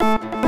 you